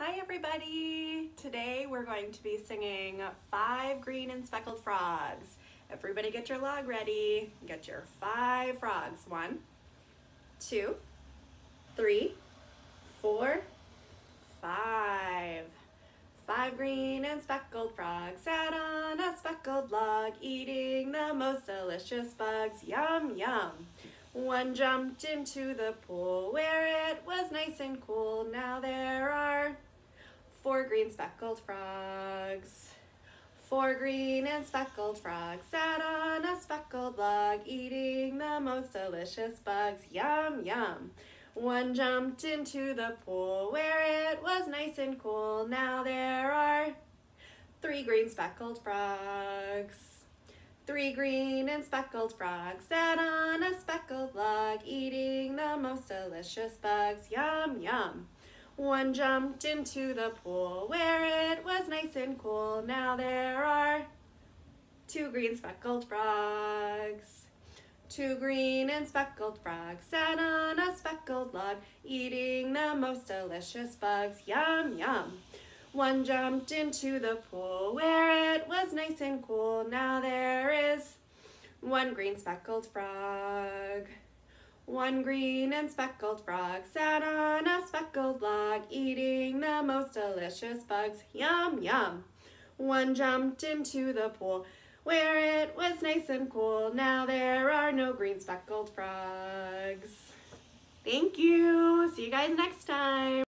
Hi everybody! Today we're going to be singing Five Green and Speckled Frogs. Everybody get your log ready. Get your five frogs. One, two, three, four, five. Five green and speckled frogs sat on a speckled log, eating the most delicious bugs. Yum, yum. One jumped into the pool where it was nice and cool. Now there are four green speckled frogs. Four green and speckled frogs sat on a speckled log, eating the most delicious bugs. Yum, yum. One jumped into the pool where it was nice and cool. Now there are three green speckled frogs. Three green and speckled frogs sat on a speckled log, eating the most delicious bugs. Yum, yum. One jumped into the pool where it was nice and cool. Now there are two green speckled frogs. Two green and speckled frogs sat on a speckled log, eating the most delicious bugs. Yum, yum. One jumped into the pool where it was nice and cool. Now there is one green speckled frog. One green and speckled frog sat on a speckled log, eating the most delicious bugs. Yum, yum. One jumped into the pool where it was nice and cool. Now there are no green speckled frogs. Thank you. See you guys next time.